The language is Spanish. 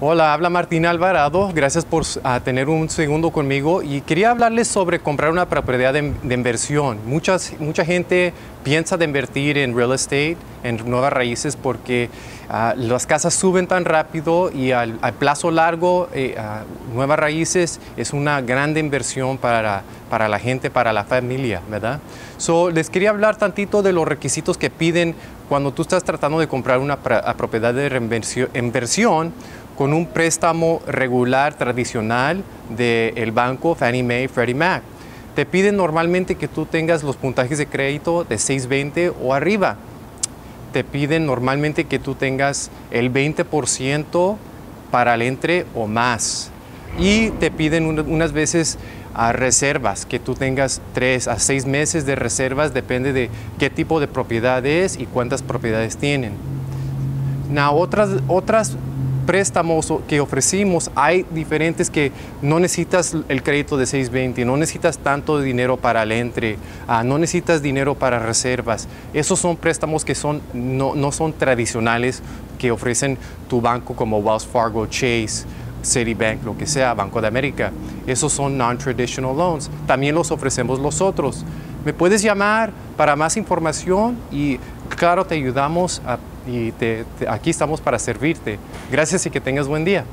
Hola, habla Martín Alvarado. Gracias por uh, tener un segundo conmigo. Y quería hablarles sobre comprar una propiedad de, de, inversión. Muchas, mucha gente piensa de invertir en real estate, en nuevas raíces, porque uh, las casas suben tan rápido y al, al plazo largo, eh, uh, nuevas raíces es una grande inversión para, para la gente, para la familia, ¿verdad? So, les quería hablar tantito de los requisitos que piden cuando tú estás tratando de comprar una propiedad de inversión con un préstamo regular tradicional del banco Fannie Mae, Freddie Mac. Te piden normalmente que tú tengas los puntajes de crédito de 620 o arriba. Te piden normalmente que tú tengas el 20% para el entre o más. Y te piden unas veces a reservas, que tú tengas tres a seis meses de reservas, depende de qué tipo de propiedad es y cuántas propiedades tienen. Now, otras, otras préstamos que ofrecimos, hay diferentes que no necesitas el crédito de 620, no necesitas tanto dinero para el entre, uh, no necesitas dinero para reservas. Esos son préstamos que son, no, no son tradicionales que ofrecen tu banco como Wells Fargo, Chase, Citibank, lo que sea, Banco de América. Esos son non-traditional loans. También los ofrecemos los otros. Me puedes llamar para más información y claro, te ayudamos a y te, aquí estamos para servirte. Gracias y que tengas buen día.